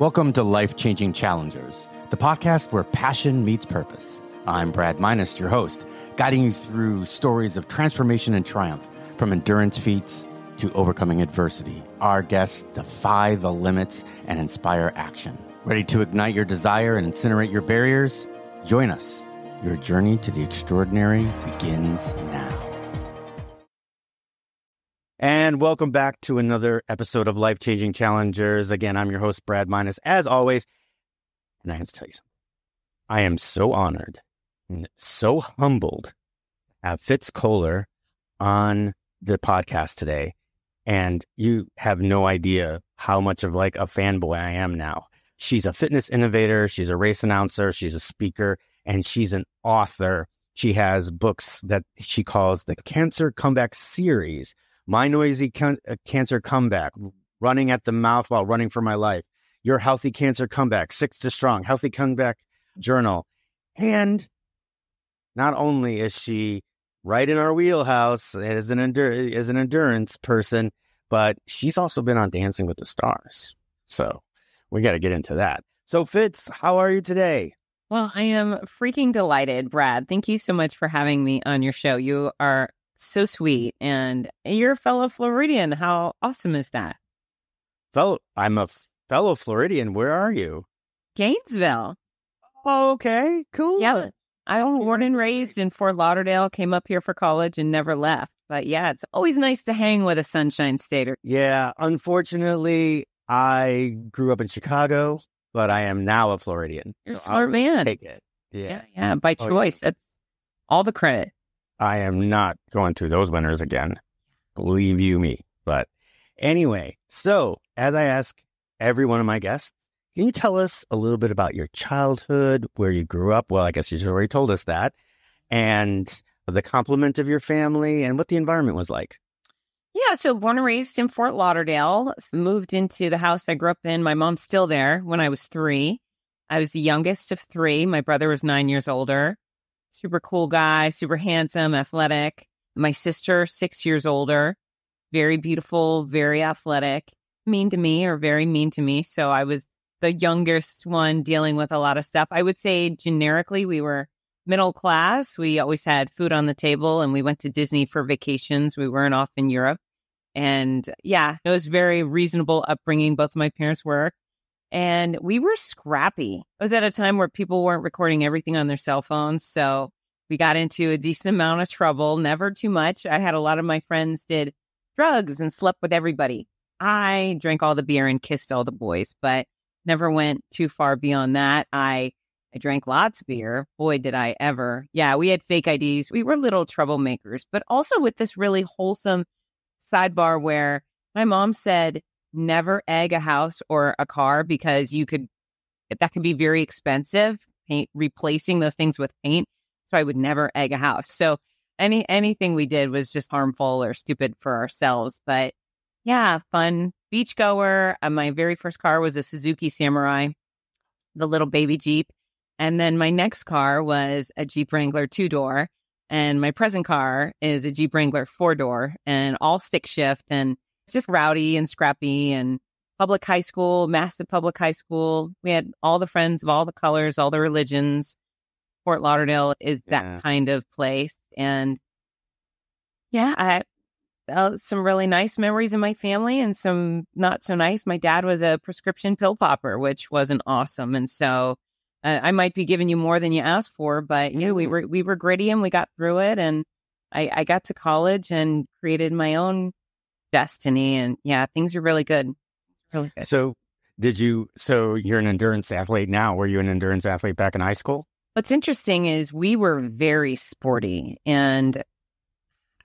Welcome to Life Changing Challengers, the podcast where passion meets purpose. I'm Brad Minus, your host, guiding you through stories of transformation and triumph, from endurance feats to overcoming adversity. Our guests defy the limits and inspire action. Ready to ignite your desire and incinerate your barriers? Join us. Your journey to the extraordinary begins now. And welcome back to another episode of Life Changing Challengers. Again, I'm your host, Brad Minus, as always. And I have to tell you something. I am so honored and so humbled to have Fitz Koehler on the podcast today. And you have no idea how much of like a fanboy I am now. She's a fitness innovator. She's a race announcer. She's a speaker and she's an author. She has books that she calls the Cancer Comeback Series my Noisy can- uh, Cancer Comeback, Running at the Mouth While Running for My Life, Your Healthy Cancer Comeback, Sick to Strong, Healthy Comeback Journal. And not only is she right in our wheelhouse as an, endur- as an endurance person, but she's also been on Dancing with the Stars. So we got to get into that. So, Fitz, how are you today? Well, I am freaking delighted, Brad. Thank you so much for having me on your show. You are so sweet. And you're a fellow Floridian. How awesome is that? Fellow, I'm a fellow Floridian. Where are you? Gainesville. Oh, okay, cool. Yeah. I was oh, born and raised in Fort Lauderdale, came up here for college and never left. But yeah, it's always nice to hang with a sunshine stater. Yeah. Unfortunately, I grew up in Chicago, but I am now a Floridian. You're so a smart man. Take it. Yeah. Yeah. yeah by oh, choice. Yeah. That's all the credit. I am not going through those winners again. Believe you me. But anyway, so as I ask every one of my guests, can you tell us a little bit about your childhood, where you grew up? Well, I guess you've already told us that, and the complement of your family and what the environment was like. Yeah, so born and raised in Fort Lauderdale, moved into the house I grew up in. My mom's still there when I was three. I was the youngest of three. My brother was nine years older super cool guy, super handsome, athletic. My sister, six years older, very beautiful, very athletic, mean to me or very mean to me. So I was the youngest one dealing with a lot of stuff. I would say generically, we were middle class. We always had food on the table and we went to Disney for vacations. We weren't off in Europe. And yeah, it was very reasonable upbringing. Both of my parents worked and we were scrappy. It was at a time where people weren't recording everything on their cell phones. So we got into a decent amount of trouble, never too much. I had a lot of my friends did drugs and slept with everybody. I drank all the beer and kissed all the boys, but never went too far beyond that. I I drank lots of beer. Boy, did I ever. Yeah, we had fake IDs. We were little troublemakers, but also with this really wholesome sidebar where my mom said, never egg a house or a car because you could that could be very expensive paint replacing those things with paint so i would never egg a house. So any anything we did was just harmful or stupid for ourselves but yeah fun beach goer uh, my very first car was a suzuki samurai the little baby jeep and then my next car was a jeep wrangler two door and my present car is a jeep wrangler four door and all stick shift and just rowdy and scrappy and public high school, massive public high school. We had all the friends of all the colors, all the religions. Fort Lauderdale is that yeah. kind of place. And yeah, I had uh, some really nice memories in my family and some not so nice. My dad was a prescription pill popper, which wasn't awesome. And so uh, I might be giving you more than you asked for, but you know, we were, we were gritty and we got through it. And I, I got to college and created my own destiny. And yeah, things are really good. Really good. So, did you? So, you're an endurance athlete now. Were you an endurance athlete back in high school? What's interesting is we were very sporty, and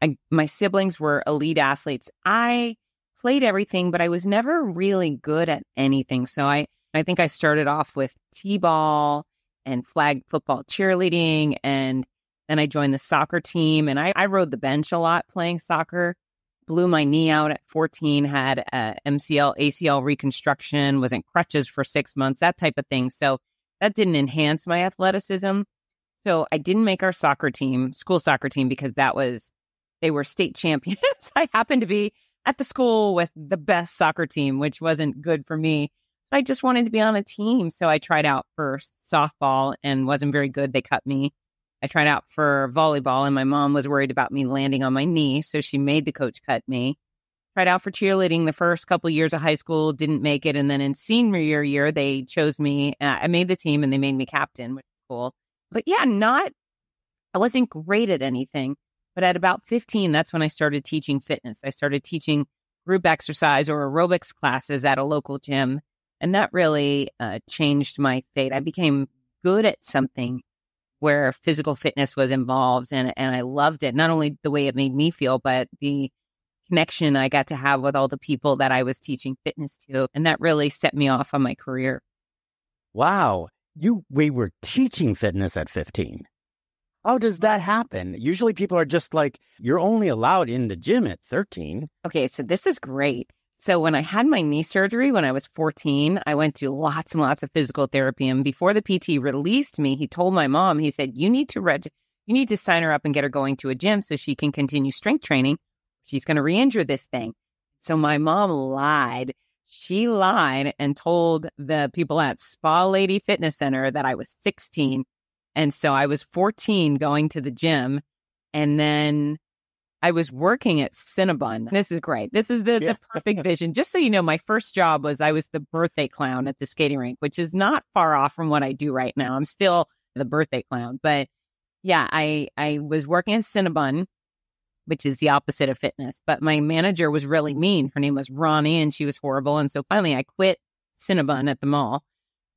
I, my siblings were elite athletes. I played everything, but I was never really good at anything. So, I, I think I started off with t ball and flag football cheerleading and then I joined the soccer team and I, I rode the bench a lot playing soccer blew my knee out at 14, had a MCL, ACL reconstruction, was in crutches for six months, that type of thing. So that didn't enhance my athleticism. So I didn't make our soccer team, school soccer team, because that was, they were state champions. I happened to be at the school with the best soccer team, which wasn't good for me. I just wanted to be on a team. So I tried out for softball and wasn't very good. They cut me. I tried out for volleyball and my mom was worried about me landing on my knee. So she made the coach cut me. Tried out for cheerleading the first couple years of high school, didn't make it. And then in senior year, year they chose me. Uh, I made the team and they made me captain, which is cool. But yeah, not, I wasn't great at anything. But at about 15, that's when I started teaching fitness. I started teaching group exercise or aerobics classes at a local gym. And that really uh, changed my fate. I became good at something where physical fitness was involved and, and I loved it. Not only the way it made me feel, but the connection I got to have with all the people that I was teaching fitness to. And that really set me off on my career. Wow. You, we were teaching fitness at 15. How does that happen? Usually people are just like, you're only allowed in the gym at 13. Okay, so this is great. So when I had my knee surgery when I was 14, I went to lots and lots of physical therapy. And before the PT released me, he told my mom, he said, you need to reg- you need to sign her up and get her going to a gym so she can continue strength training. She's going to re-injure this thing. So my mom lied. She lied and told the people at Spa Lady Fitness Center that I was 16 and so I was 14 going to the gym. And then I was working at Cinnabon. This is great. This is the, yeah. the perfect vision. Just so you know, my first job was I was the birthday clown at the skating rink, which is not far off from what I do right now. I'm still the birthday clown. But yeah, I, I was working at Cinnabon, which is the opposite of fitness. But my manager was really mean. Her name was Ronnie and she was horrible. And so finally I quit Cinnabon at the mall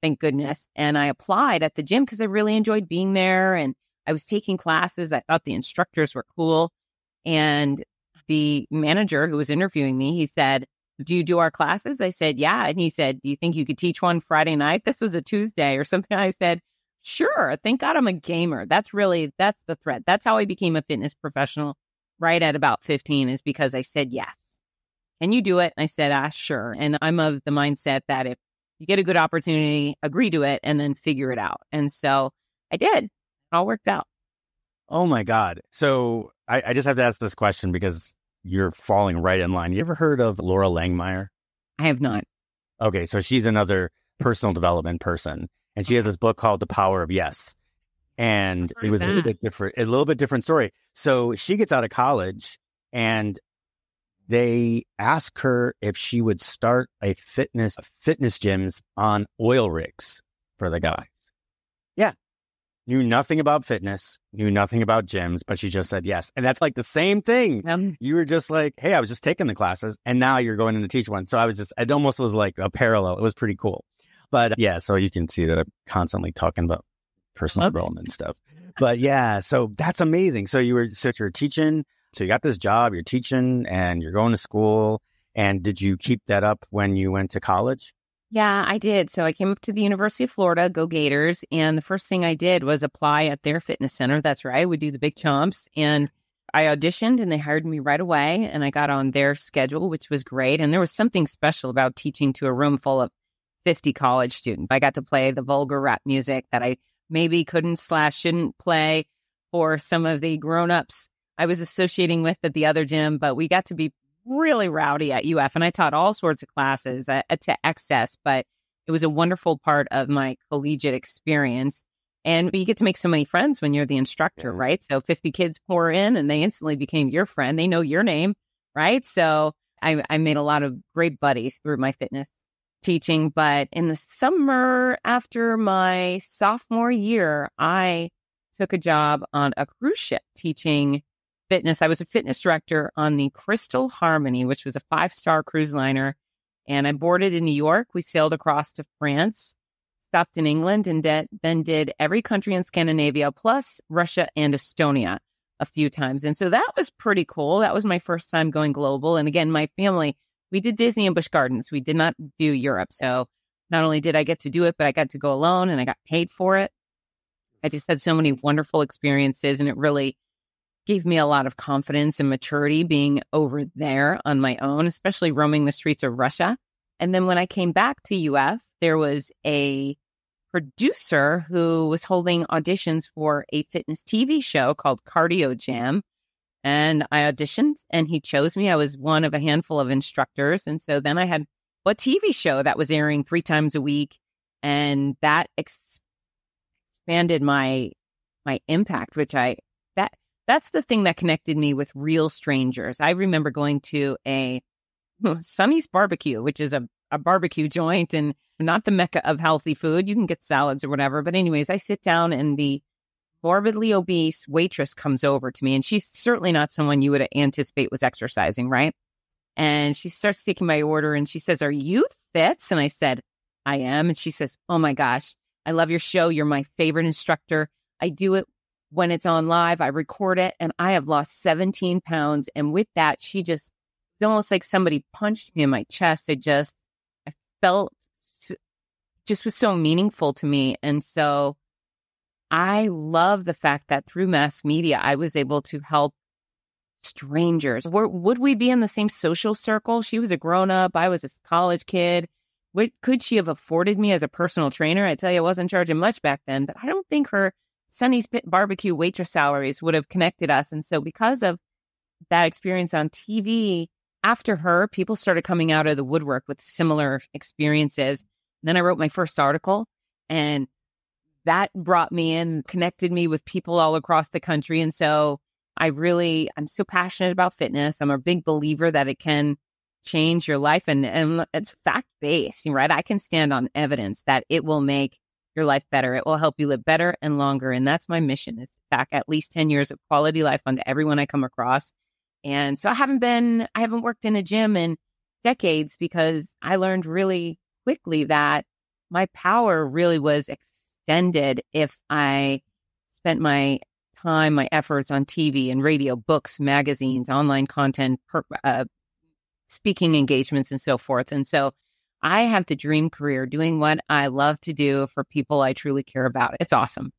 thank goodness. And I applied at the gym because I really enjoyed being there and I was taking classes. I thought the instructors were cool. And the manager who was interviewing me, he said, Do you do our classes? I said, Yeah. And he said, Do you think you could teach one Friday night? This was a Tuesday or something. I said, Sure. Thank God I'm a gamer. That's really, that's the threat. That's how I became a fitness professional right at about 15 is because I said yes. Can you do it? And I said, ah, sure. And I'm of the mindset that if you get a good opportunity, agree to it, and then figure it out. And so I did. It all worked out. Oh my God. So I, I just have to ask this question because you're falling right in line. You ever heard of Loral Langemeier? I have not. Okay. So she's another personal development person. And she has this book called The Power of Yes. And it was a little bit different, a little bit different story. So she gets out of college and they ask her if she would start a fitness fitness gyms on oil rigs for the guys. Knew nothing about fitness, knew nothing about gyms, but she just said yes. And that's like the same thing. Um, you were just like, hey, I was just taking the classes and now you're going in to teach one. So I was just, it almost was like a parallel. It was pretty cool. But yeah, so you can see that I'm constantly talking about personal okay. development stuff. But yeah, so that's amazing. So you were, so you're teaching so you got this job, you're teaching and you're going to school. And did you keep that up when you went to college? Yeah, I did. So I came up to the University of Florida, go Gators. And the first thing I did was apply at their fitness center. That's right. We do the big chomps. And I auditioned and they hired me right away. And I got on their schedule, which was great. And there was something special about teaching to a room full of 50 college students. I got to play the vulgar rap music that I maybe couldn't slash shouldn't play for some of the grown ups I was associating with at the other gym, but we got to be really rowdy at UF and I taught all sorts of classes uh, to excess, but it was a wonderful part of my collegiate experience. And you get to make so many friends when you're the instructor, yeah. right? So 50 kids pour in and they instantly became your friend. They know your name, right? So I, I made a lot of great buddies through my fitness teaching. But in the summer after my sophomore year, I took a job on a cruise ship teaching fitness. I was a fitness director on the Crystal Harmony, which was a five star cruise liner. And I boarded in New York. We sailed across to France, stopped in England, and de- then did every country in Scandinavia, plus Russia and Estonia a few times. And so that was pretty cool. That was my first time going global. And again, my family, we did Disney and Busch Gardens. We did not do Europe. So not only did I get to do it, but I got to go alone and I got paid for it. I just had so many wonderful experiences and it really gave me a lot of confidence and maturity being over there on my own, especially roaming the streets of Russia. And then when I came back to UF, there was a producer who was holding auditions for a fitness TV show called Cardio Jam. And I auditioned and he chose me. I was one of a handful of instructors. And so then I had a TV show that was airing three times a week. And that ex- expanded my my impact, which I that's the thing that connected me with real strangers. I remember going to a Sonny's barbecue, which is a, a barbecue joint and not the mecca of healthy food. You can get salads or whatever. But anyways, I sit down and the morbidly obese waitress comes over to me and she's certainly not someone you would anticipate was exercising, right? And she starts taking my order and she says, Are you Fitz? And I said, I am. And she says, Oh my gosh, I love your show. You're my favorite instructor. I do it when it's on live. I record it and I have lost 17 pounds. And with that, she just, it's almost like somebody punched me in my chest. I just, I felt just was so meaningful to me. And so I love the fact that through mass media, I was able to help strangers. Were, would we be in the same social circle? She was a grown up. I was a college kid. What could she have afforded me as a personal trainer? I tell you, I wasn't charging much back then, but I don't think her Sonny's Pit barbecue waitress salaries would have connected us. And so, because of that experience on TV, after her, people started coming out of the woodwork with similar experiences. And then I wrote my first article, and that brought me in, connected me with people all across the country. And so, I really, I'm so passionate about fitness. I'm a big believer that it can change your life and, and it's fact based, right? I can stand on evidence that it will make your life better. It will help you live better and longer. And that's my mission is to at least 10 years of quality life onto everyone I come across. And so I haven't been, I haven't worked in a gym in decades because I learned really quickly that my power really was extended if I spent my time, my efforts on TV and radio, books, magazines, online content, per, uh, speaking engagements, and so forth. And so I have the dream career doing what I love to do for people I truly care about. It's awesome.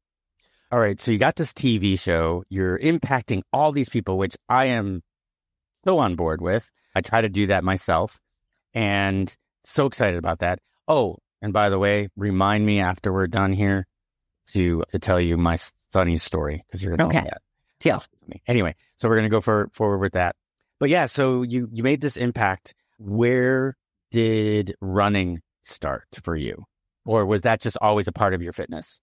All right. So you got this TV show, you're impacting all these people, which I am so on board with. I try to do that myself and so excited about that. Oh, and by the way, remind me after we're done here to to tell you my funny story because you're gonna okay. Deal. Anyway, so we're gonna go for, forward with that. But yeah, so you you made this impact. Where did running start for you, or was that just always a part of your fitness?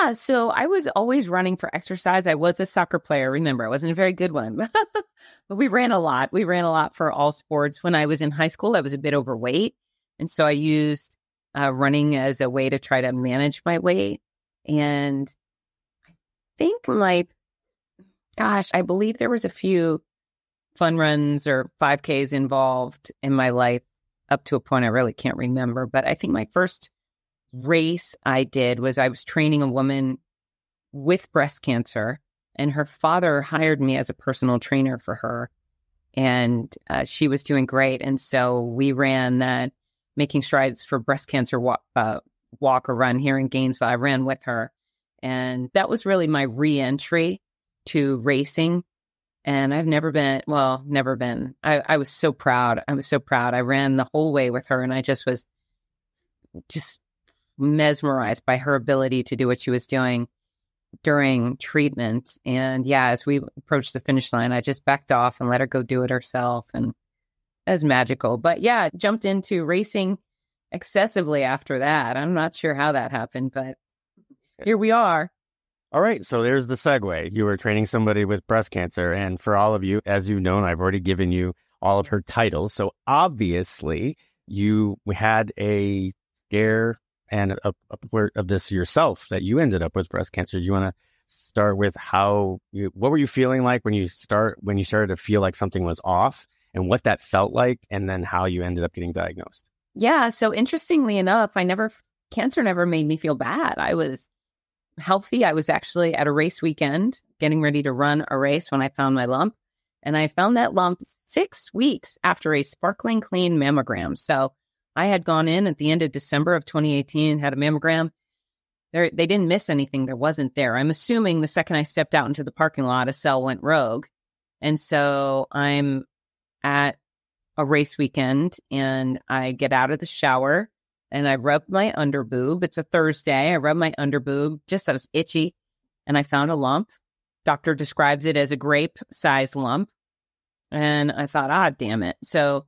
Yeah, so I was always running for exercise. I was a soccer player. Remember, I wasn't a very good one, but we ran a lot. We ran a lot for all sports. When I was in high school, I was a bit overweight, and so I used uh, running as a way to try to manage my weight. And I think my, gosh, I believe there was a few fun runs or 5Ks involved in my life up to a point I really can't remember. But I think my first race I did was I was training a woman with breast cancer, and her father hired me as a personal trainer for her. And uh, she was doing great. And so we ran that Making Strides for Breast Cancer walk, uh, walk or run here in Gainesville. I ran with her. And that was really my re entry to racing. And I've never been, well, never been. I, I was so proud. I was so proud. I ran the whole way with her and I just was just mesmerized by her ability to do what she was doing during treatment. And yeah, as we approached the finish line, I just backed off and let her go do it herself. And as magical. But yeah, jumped into racing excessively after that. I'm not sure how that happened, but eh. here we are. All right, so there's the segue. You were training somebody with breast cancer, and for all of you, as you've known, I've already given you all of her titles. So obviously, you had a scare and a, a of this yourself that you ended up with breast cancer. Do you want to start with how you, what were you feeling like when you start when you started to feel like something was off, and what that felt like, and then how you ended up getting diagnosed? Yeah. So interestingly enough, I never cancer never made me feel bad. I was healthy. I was actually at a race weekend getting ready to run a race when I found my lump. And I found that lump six weeks after a sparkling clean mammogram. So I had gone in at the end of December of 2018, had a mammogram. There, they didn't miss anything. There wasn't there. I'm assuming the second I stepped out into the parking lot, a cell went rogue. And so I'm at a race weekend and I get out of the shower and I rubbed my underboob. It's a Thursday. I rubbed my underboob, just I was itchy, and I found a lump. Doctor describes it as a grape size lump. And I thought, ah, damn it. So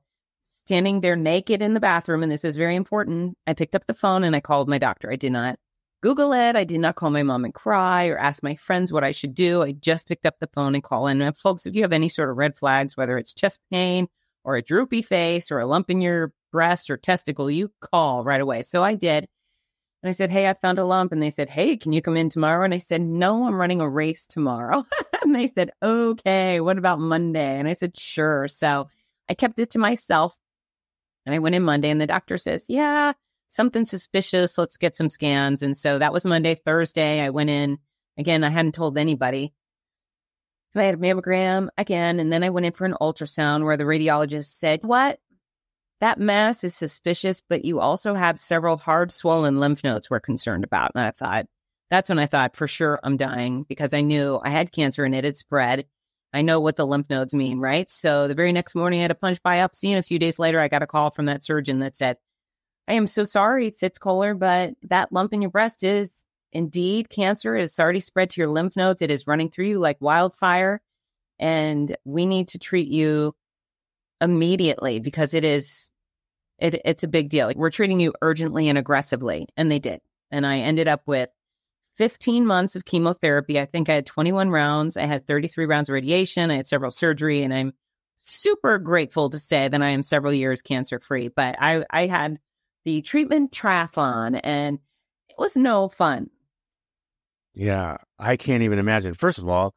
standing there naked in the bathroom, and this is very important. I picked up the phone and I called my doctor. I did not Google it. I did not call my mom and cry or ask my friends what I should do. I just picked up the phone and called. And uh, folks, if you have any sort of red flags, whether it's chest pain or a droopy face or a lump in your breast or testicle, you call right away. So I did. And I said, Hey, I found a lump. And they said, Hey, can you come in tomorrow? And I said, No, I'm running a race tomorrow. and they said, Okay, what about Monday? And I said, Sure. So I kept it to myself. And I went in Monday, and the doctor says, Yeah, something suspicious. Let's get some scans. And so that was Monday. Thursday, I went in. Again, I hadn't told anybody. And I had a mammogram again. And then I went in for an ultrasound where the radiologist said, What? That mass is suspicious, but you also have several hard swollen lymph nodes we're concerned about. And I thought, that's when I thought for sure I'm dying because I knew I had cancer and it had spread. I know what the lymph nodes mean, right? So the very next morning, I had a punch biopsy, and a few days later, I got a call from that surgeon that said, I am so sorry, Fitz Koehler, but that lump in your breast is indeed cancer. It has already spread to your lymph nodes. It is running through you like wildfire. And we need to treat you immediately because it is it, it's a big deal. We're treating you urgently and aggressively. And they did. And I ended up with 15 months of chemotherapy. I think I had 21 rounds. I had 33 rounds of radiation. I had several surgery, and I'm super grateful to say that I am several years cancer free. But I, I had the treatment triathlon, and it was no fun. Yeah, I can't even imagine. First of all,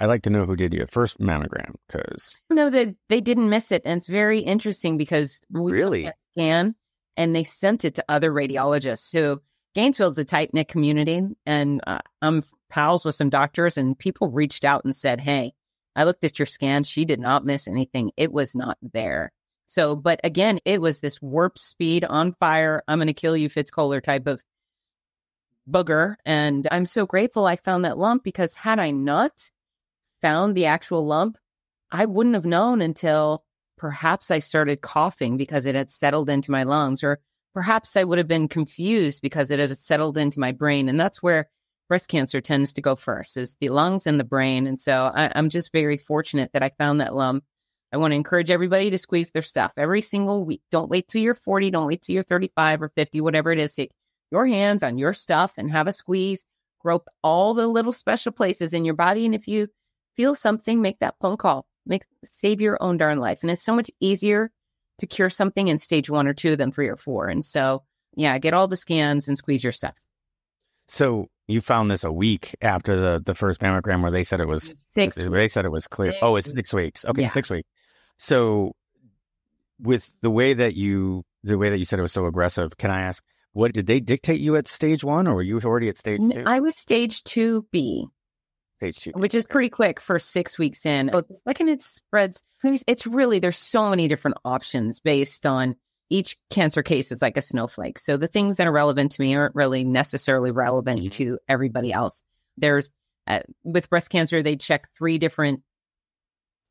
I'd like to know who did your first mammogram because no, they they didn't miss it, and it's very interesting because we really took that scan and they sent it to other radiologists who Gainesville's a tight knit community, and uh, I'm pals with some doctors, and people reached out and said, "Hey, I looked at your scan. She did not miss anything. It was not there." So, but again, it was this warp speed on fire. I'm going to kill you, Fitz Koehler type of booger. And I'm so grateful I found that lump because had I not found the actual lump, I wouldn't have known until perhaps I started coughing because it had settled into my lungs, or perhaps I would have been confused because it had settled into my brain. And that's where breast cancer tends to go first is the lungs and the brain. And so I, am just very fortunate that I found that lump. I want to encourage everybody to squeeze their stuff every single week. Don't wait till you're 40. Don't wait till you're 35 or 50, whatever it is. Take your hands on your stuff and have a squeeze. Grope all the little special places in your body. And if you feel something, make that phone call. Make save your own darn life. And it's so much easier to cure something in stage one or two than three or four. And so, yeah, get all the scans and squeeze your stuff. So you found this a week after the the first mammogram where they said it was six. They said it was clear. Six oh, it's six weeks. Okay, Yeah. six weeks. So with the way that you the way that you said it was so aggressive, can I ask what did they dictate you at stage one, or were you already at stage two? I was stage 2B, stage two, which is pretty quick for six weeks in. But the second it spreads, there's, it's really, there's so many different options based on each cancer case is like a snowflake. So the things that are relevant to me aren't really necessarily relevant Mhm. to everybody else. There's, uh, with breast cancer, they check three different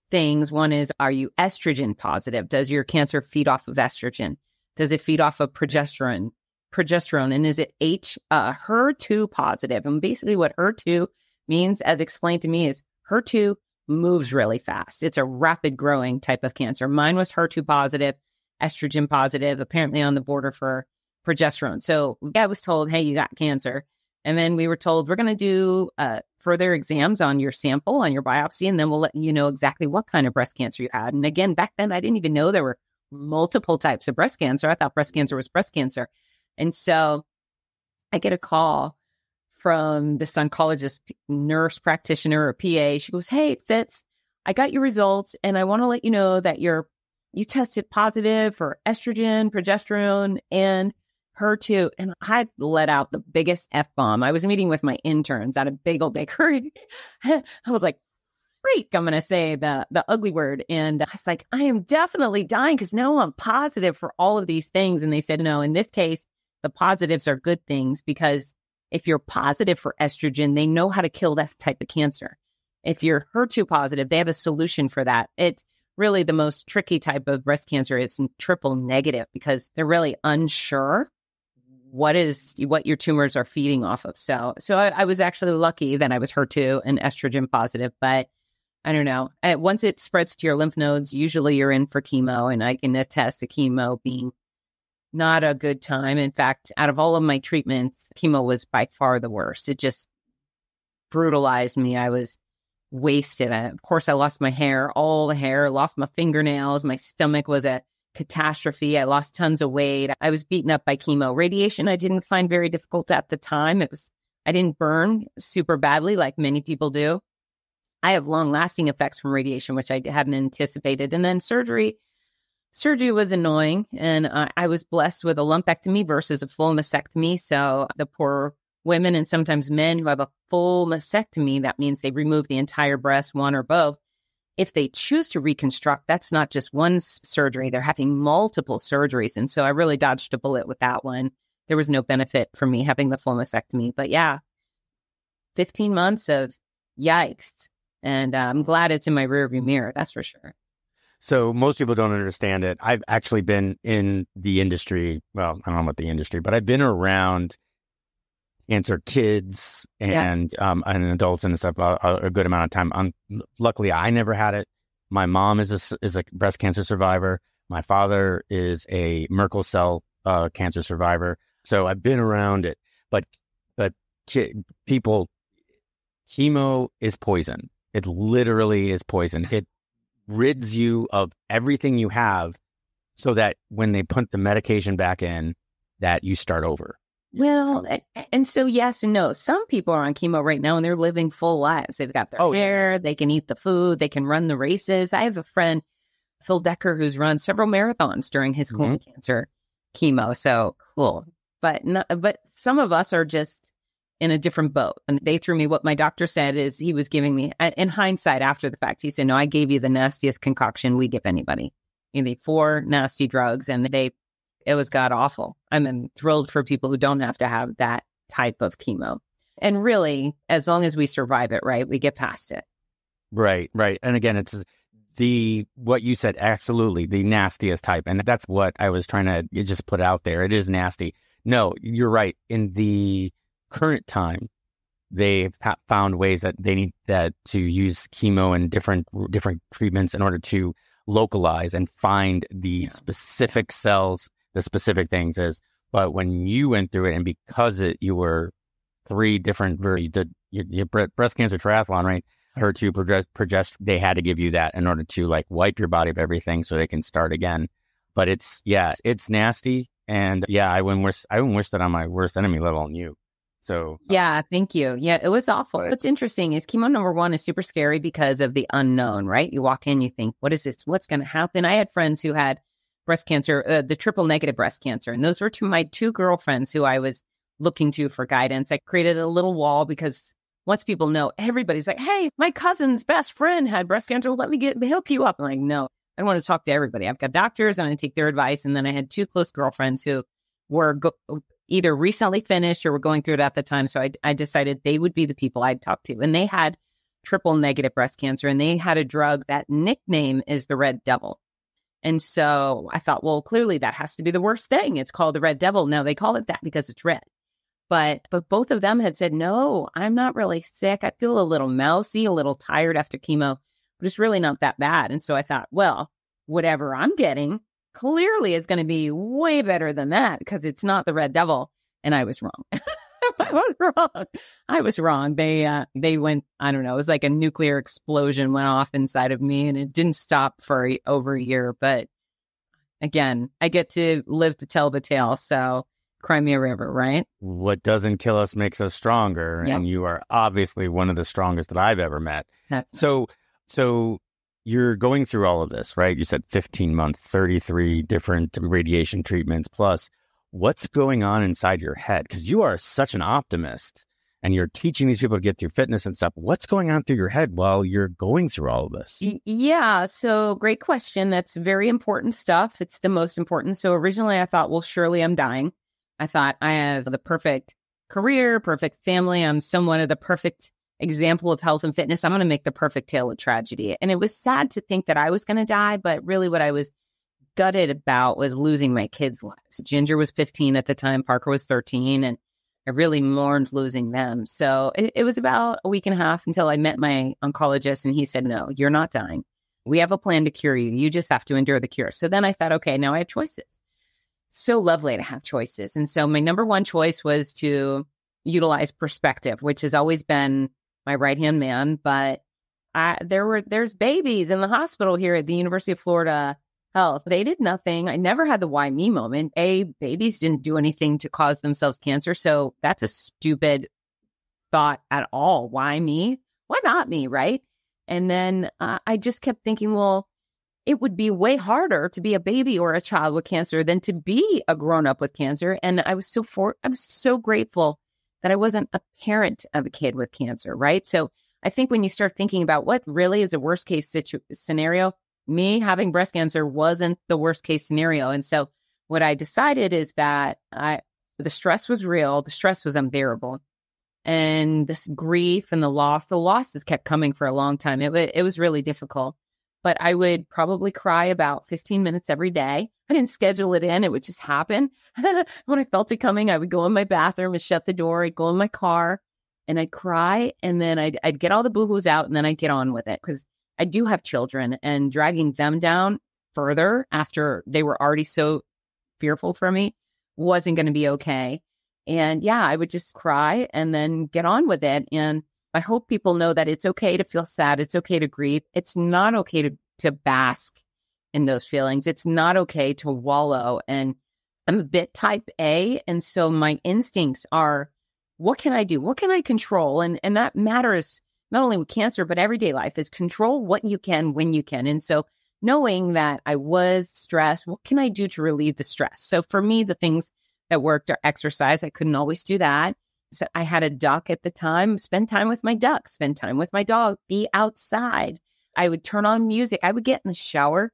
things. One is, are you estrogen positive? Does your cancer feed off of estrogen? Does it feed off of progesterone? Progesterone, and is it H uh, HER2 positive? And basically, what HER2 means, as explained to me, is HER2 moves really fast. It's a rapid growing type of cancer. Mine was HER2 positive, estrogen positive, apparently on the border for progesterone. So I was told, hey, you got cancer. And then we were told, we're going to do uh, further exams on your sample, on your biopsy, and then we'll let you know exactly what kind of breast cancer you had. And again, back then, I didn't even know there were multiple types of breast cancer. I thought breast cancer was breast cancer. And so I get a call from this oncologist, nurse practitioner or PA. She goes, Hey, Fitz, I got your results and I want to let you know that you're, you tested positive for estrogen, progesterone, and HER2. And I let out the biggest F bomb. I was meeting with my interns at a bagel bakery. I was like, freak, I'm going to say the, the ugly word. And I was like, I am definitely dying because now I'm positive for all of these things. And they said, no, in this case, the positives are good things because if you're positive for estrogen, they know how to kill that type of cancer. If you're HER2 positive, they have a solution for that. It's really the most tricky type of breast cancer is triple negative because they're really unsure what is what your tumors are feeding off of. So, so I, I was actually lucky that I was HER2 and estrogen positive, but I don't know. Once it spreads to your lymph nodes, usually you're in for chemo, and I can attest to chemo being not a good time. In fact, out of all of my treatments, chemo was by far the worst. It just brutalized me. I was wasted. I, of course, I lost my hair, all the hair, lost my fingernails. My stomach was a catastrophe. I lost tons of weight. I was beaten up by chemo. Radiation, I didn't find very difficult at the time. It was, I didn't burn super badly like many people do. I have long lasting effects from radiation, which I hadn't anticipated. And then surgery, surgery was annoying. And uh, I was blessed with a lumpectomy versus a full mastectomy. So the poor women and sometimes men who have a full mastectomy, that means they remove the entire breast, one or both. If they choose to reconstruct, that's not just one surgery, they're having multiple surgeries. And so I really dodged a bullet with that one. There was no benefit for me having the full mastectomy. But yeah, 15 months of yikes. And uh, I'm glad it's in my rearview mirror. That's for sure. So most people don't understand it. I've actually been in the industry. Well, I don't know about the industry, but I've been around cancer kids and yeah. um, and adults and stuff a, a good amount of time. Um, luckily, I never had it. My mom is a is a breast cancer survivor. My father is a Merkel cell uh, cancer survivor. So I've been around it. But but ki- people, chemo is poison. It literally is poison. It rids you of everything you have, so that when they put the medication back in, that you start over. Well, and so yes and no. Some people are on chemo right now and they're living full lives. They've got their oh, hair, yeah. they can eat the food, they can run the races. I have a friend, Phil Decker, who's run several marathons during his mm-hmm. colon cancer chemo. So cool. But not, but some of us are just in a different boat. And they threw me what my doctor said is he was giving me in hindsight after the fact. He said, "No, I gave you the nastiest concoction we give anybody. You know, four nasty drugs, and they it was god awful. I'm thrilled for people who don't have to have that type of chemo. And really, as long as we survive it, right, we get past it. Right, right. And again, it's the what you said, absolutely the nastiest type. And that's what I was trying to just put out there. It is nasty. No, you're right. In the current time, they've found ways that they need that to use chemo and different different treatments in order to localize and find the yeah. specific cells the specific things is. But when you went through it, and because it you were three different, you did your, your breast cancer triathlon, right? HER2 progest, progest, they had to give you that in order to like wipe your body of everything so they can start again. But it's yeah, it's nasty, and yeah, I wouldn't wish I wouldn't wish that on my worst enemy, let alone you. So yeah, thank you. Yeah, it was awful. But, What's interesting is chemo number one is super scary because of the unknown, right? You walk in, you think, what is this? What's going to happen? I had friends who had breast cancer, uh, the triple negative breast cancer. And those were two my two girlfriends who I was looking to for guidance. I created a little wall because once people know, everybody's like, "Hey, my cousin's best friend had breast cancer. Let me get hook you up." I'm like, "No, I don't want to talk to everybody. I've got doctors. and to take their advice." And then I had two close girlfriends who were go- either recently finished or were going through it at the time. So I, I decided they would be the people I'd talk to, and they had triple negative breast cancer, and they had a drug that nickname is the Red Devil. And so I thought, well, clearly that has to be the worst thing. It's called the Red Devil. No, they call it that because it's red. But but both of them had said, no, I'm not really sick. I feel a little mousy, a little tired after chemo, but it's really not that bad. And so I thought, well, whatever I'm getting clearly it's going to be way better than that because it's not the Red Devil. And I was wrong. I was wrong. I was wrong. They uh, they went. I don't know. It was like a nuclear explosion went off inside of me, and it didn't stop for over a year. But again, I get to live to tell the tale. So Crimea River, right? What doesn't kill us makes us stronger, yep. and you are obviously one of the strongest that I've ever met. That's so. So you're going through all of this, right? You said 15 months, 33 different radiation treatments plus what's going on inside your head? Because you are such an optimist and you're teaching these people to get through fitness and stuff. What's going on through your head while you're going through all of this? Yeah. So, great question. That's very important stuff. It's the most important. So, originally I thought, well, surely I'm dying. I thought I have the perfect career, perfect family. I'm someone of the perfect example of health and fitness. I'm going to make the perfect tale of tragedy. And it was sad to think that I was going to die, but really what I was gutted about was losing my kids' lives. Ginger was 15 at the time, Parker was 13, and I really mourned losing them. So it, it was about a week and a half until I met my oncologist and he said, No, you're not dying. We have a plan to cure you. You just have to endure the cure. So then I thought, okay, now I have choices. So lovely to have choices. And so my number one choice was to utilize perspective, which has always been my right hand man. But I, there were there's babies in the hospital here at the University of Florida Health. They did nothing. I never had the why me moment. A babies didn't do anything to cause themselves cancer, so that's a stupid thought at all. Why me? Why not me? Right? And then uh, I just kept thinking, well, it would be way harder to be a baby or a child with cancer than to be a grown up with cancer. And I was so for I was so grateful that I wasn't a parent of a kid with cancer. Right? So I think when you start thinking about what really is a worst case situ- scenario, me having breast cancer wasn't the worst case scenario. And so what I decided is that I the stress was real, the stress was unbearable. And this grief and the loss, the losses kept coming for a long time. It, it was really difficult. But I would probably cry about 15 minutes every day. I didn't schedule it in, it would just happen. when I felt it coming, I would go in my bathroom and shut the door. I'd go in my car and I'd cry and then I'd, I'd get all the boohoo's out and then I'd get on with it because I do have children and dragging them down further after they were already so fearful for me wasn't going to be okay. And yeah, I would just cry and then get on with it. And I hope people know that it's okay to feel sad. It's okay to grieve. It's not okay to, to bask in those feelings. It's not okay to wallow. And I'm a bit type A. And so my instincts are what can I do? What can I control? And and that matters not only with cancer, but everyday life is control what you can when you can. And so knowing that I was stressed, what can I do to relieve the stress? So for me, the things that worked are exercise. I couldn't always do that. So I had a duck at the time, spend time with my duck, spend time with my dog, be outside. I would turn on music. I would get in the shower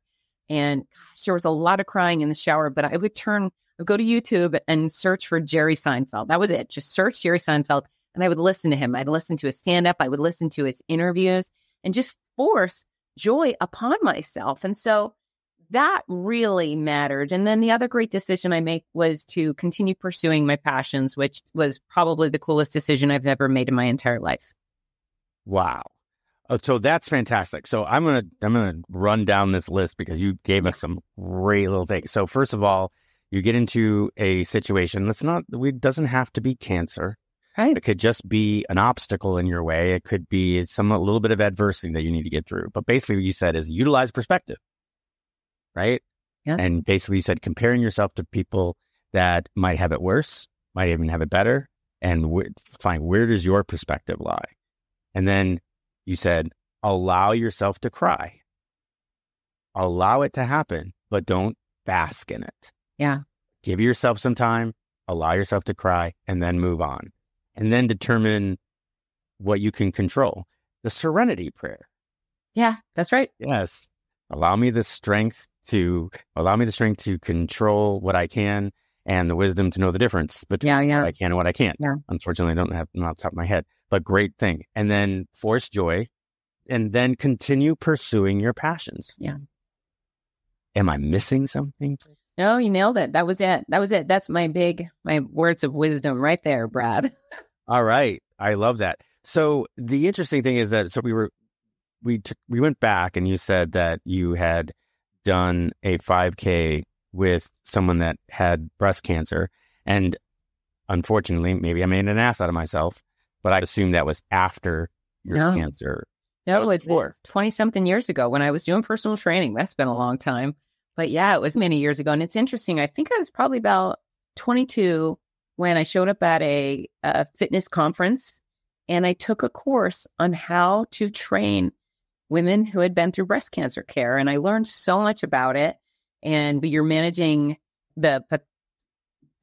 and gosh, there was a lot of crying in the shower, but I would turn would go to YouTube and search for Jerry Seinfeld. That was it. Just search Jerry Seinfeld and I would listen to him. I'd listen to his stand up. I would listen to his interviews and just force joy upon myself. And so that really mattered. And then the other great decision I made was to continue pursuing my passions, which was probably the coolest decision I've ever made in my entire life. Wow. Oh, so that's fantastic. So I'm gonna I'm gonna run down this list because you gave us some great little things. So first of all, you get into a situation that's not, it doesn't have to be cancer. Right. It could just be an obstacle in your way. It could be some a little bit of adversity that you need to get through. But basically, what you said is utilize perspective, right? Yeah. And basically, you said comparing yourself to people that might have it worse, might even have it better, and w- find where does your perspective lie. And then you said allow yourself to cry, allow it to happen, but don't bask in it. Yeah. Give yourself some time, allow yourself to cry, and then move on. And then determine what you can control. The serenity prayer. Yeah, that's right. Yes. Allow me the strength to allow me the strength to control what I can and the wisdom to know the difference between yeah, yeah. what I can and what I can't. Yeah. Unfortunately, I don't have them off the top of my head, but great thing. And then force joy and then continue pursuing your passions. Yeah. Am I missing something? No, you nailed it. That was it. That was it. That's my big, my words of wisdom right there, Brad. All right. I love that. So the interesting thing is that, so we were, we, t- we went back and you said that you had done a 5K with someone that had breast cancer. And unfortunately, maybe I made an ass out of myself, but I assumed that was after your No. cancer. No, was it's 20 something years ago when I was doing personal training. That's been a long time. But yeah, it was many years ago. And it's interesting. I think I was probably about 22 when I showed up at a, a fitness conference and I took a course on how to train women who had been through breast cancer care. And I learned so much about it. And you're managing the pot-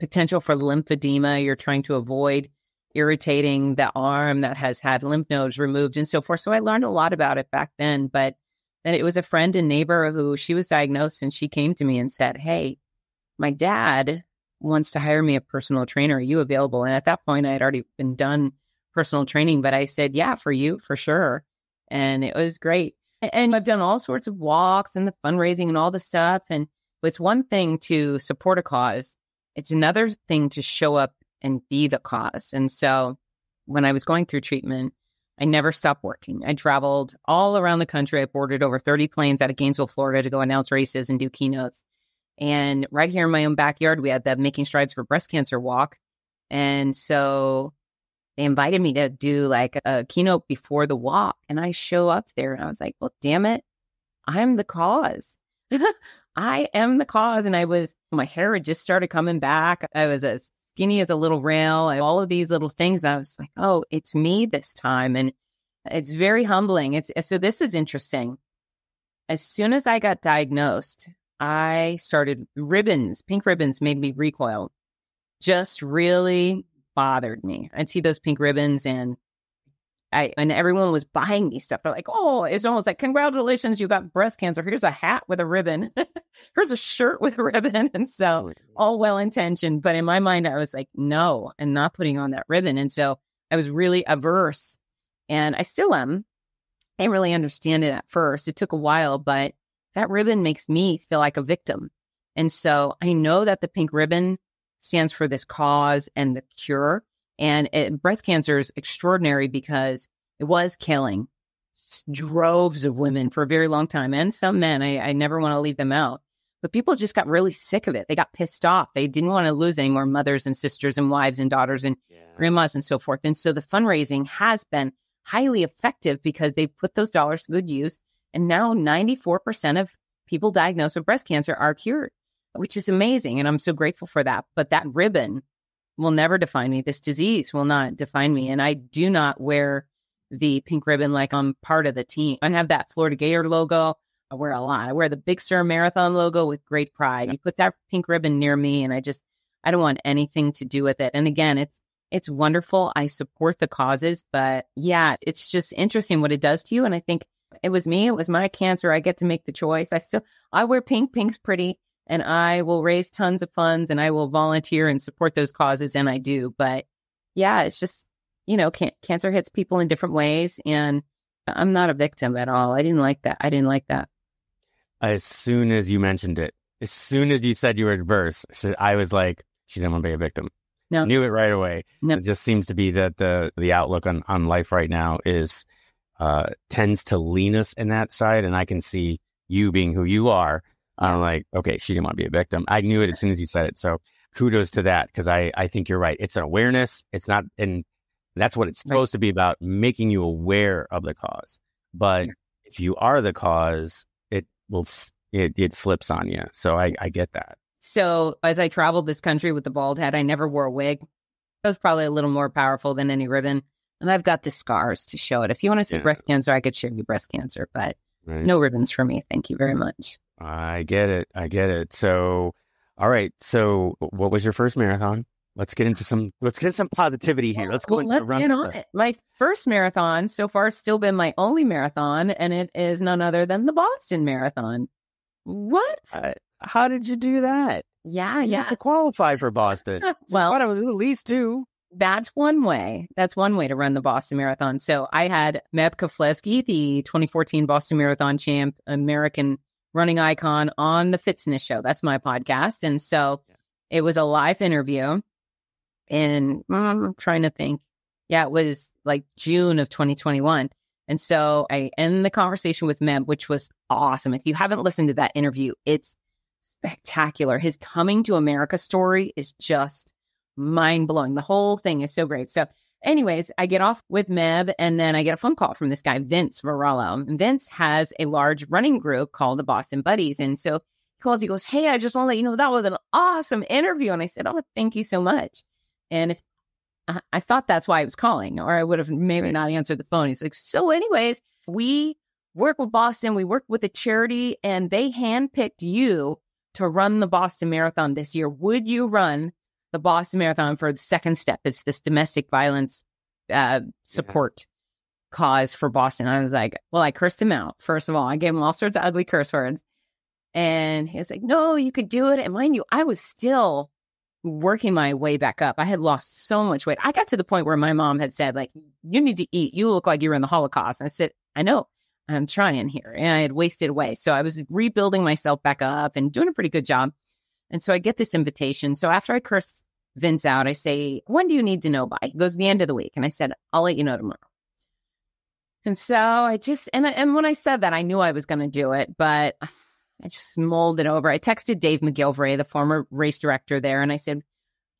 potential for lymphedema. You're trying to avoid irritating the arm that has had lymph nodes removed and so forth. So I learned a lot about it back then. But then it was a friend and neighbor who she was diagnosed and she came to me and said, Hey, my dad wants to hire me a personal trainer. Are you available? And at that point, I had already been done personal training, but I said, Yeah, for you, for sure. And it was great. And I've done all sorts of walks and the fundraising and all the stuff. And it's one thing to support a cause, it's another thing to show up and be the cause. And so when I was going through treatment, I never stopped working. I traveled all around the country. I boarded over 30 planes out of Gainesville, Florida to go announce races and do keynotes. And right here in my own backyard, we had the Making Strides for Breast Cancer walk. And so they invited me to do like a keynote before the walk. And I show up there and I was like, well, damn it, I'm the cause. I am the cause. And I was, my hair had just started coming back. I was as skinny as a little rail, all of these little things. I was like, oh, it's me this time. And it's very humbling. It's so this is interesting. As soon as I got diagnosed, I started ribbons, pink ribbons made me recoil. Just really bothered me. I'd see those pink ribbons and I and everyone was buying me stuff. They're like, oh, it's almost like, congratulations, you got breast cancer. Here's a hat with a ribbon. Here's a shirt with a ribbon. And so all well intentioned. But in my mind, I was like, no, and not putting on that ribbon. And so I was really averse. And I still am. I didn't really understand it at first. It took a while, but that ribbon makes me feel like a victim. And so I know that the pink ribbon stands for this cause and the cure. And it, breast cancer is extraordinary because it was killing droves of women for a very long time and some men. I, I never want to leave them out. But people just got really sick of it. They got pissed off. They didn't want to lose any more mothers and sisters and wives and daughters and yeah. grandmas and so forth. And so the fundraising has been highly effective because they've put those dollars to good use. And now 94% of people diagnosed with breast cancer are cured, which is amazing. And I'm so grateful for that. But that ribbon will never define me. This disease will not define me. And I do not wear the pink ribbon like I'm part of the team. I have that Florida Gator logo. I wear a lot. I wear the Big Sur Marathon logo with great pride. You put that pink ribbon near me, and I just I don't want anything to do with it. And again, it's it's wonderful. I support the causes, but yeah, it's just interesting what it does to you. And I think it was me. It was my cancer. I get to make the choice. I still I wear pink. Pink's pretty and I will raise tons of funds and I will volunteer and support those causes. And I do. But yeah, it's just, you know, can- cancer hits people in different ways. And I'm not a victim at all. I didn't like that. I didn't like that. As soon as you mentioned it, as soon as you said you were adverse, I was like, she didn't want to be a victim. No. Knew it right away. No. It just seems to be that the the outlook on, on life right now is uh tends to lean us in that side. And I can see you being who you are I'm like, okay, she didn't want to be a victim. I knew it as soon as you said it. So kudos to that because I, I think you're right. It's an awareness. It's not, and that's what it's supposed to be about making you aware of the cause. But if you are the cause, it will, it, it flips on you. So I, I get that. So as I traveled this country with the bald head, I never wore a wig. That was probably a little more powerful than any ribbon. And I've got the scars to show it. If you want to see yeah. breast cancer, I could show you breast cancer, but right. no ribbons for me. Thank you very much. I get it. I get it. So, all right. So, what was your first marathon? Let's get into some. Let's get some positivity here. Let's go well, let's get on it. My first marathon so far has still been my only marathon, and it is none other than the Boston Marathon. What? Uh, how did you do that? Yeah, you yeah. to qualify for Boston. well, at least two. That's one way. That's one way to run the Boston Marathon. So I had Meb Keflezighi, the 2014 Boston Marathon champ, American running icon on the Fitzness Show. That's my podcast. And so yeah. it was a live interview. And um, I'm trying to think. Yeah, it was like June of 2021. And so I end the conversation with Meb, which was awesome. If you haven't listened to that interview, it's spectacular. His coming to America story is just mind blowing. The whole thing is so great. So Anyways, I get off with Meb and then I get a phone call from this guy, Vince Varallo. Vince has a large running group called the Boston Buddies. And so he calls, he goes, Hey, I just want to let you know that was an awesome interview. And I said, Oh, thank you so much. And if I, I thought that's why I was calling, or I would have maybe not answered the phone. He's like, So, anyways, we work with Boston, we work with a charity, and they handpicked you to run the Boston Marathon this year. Would you run the Boston Marathon for the second step. It's this domestic violence uh, support yeah. cause for Boston. I was like, well, I cursed him out. First of all, I gave him all sorts of ugly curse words. And he was like, no, you could do it. And mind you, I was still working my way back up. I had lost so much weight. I got to the point where my mom had said, like, you need to eat. You look like you were in the Holocaust. And I said, I know. I'm trying here. And I had wasted away. So I was rebuilding myself back up and doing a pretty good job. And so I get this invitation. So after I curse Vince out. I say, when do you need to know by? He goes, the end of the week. And I said, I'll let you know tomorrow. And so I just, and, and when I said that, I knew I was going to do it, but I just mulled it over. I texted Dave McGillivray, the former race director there, and I said,